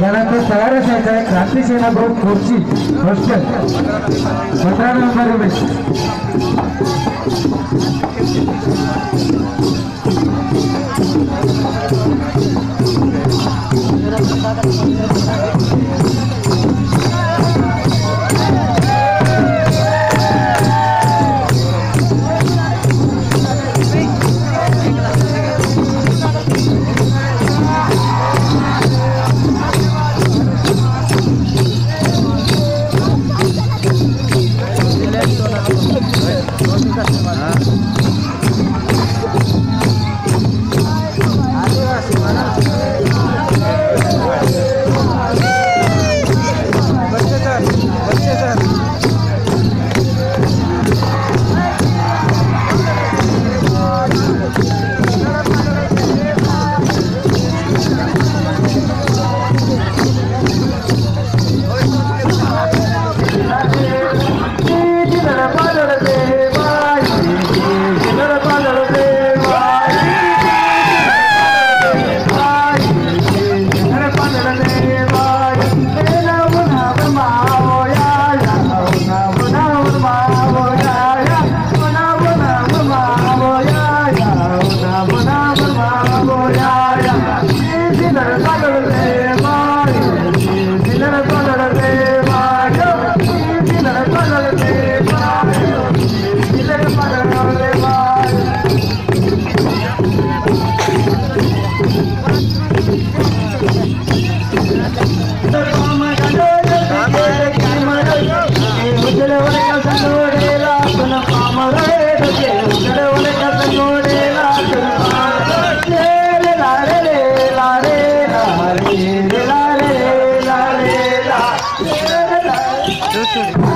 यानंतर सवारे संघाने क्रांती सेना ग्रुप खुर्ची हॉस्टेल. पंधरा number image Thank Para, para, para. Thank you. 距離。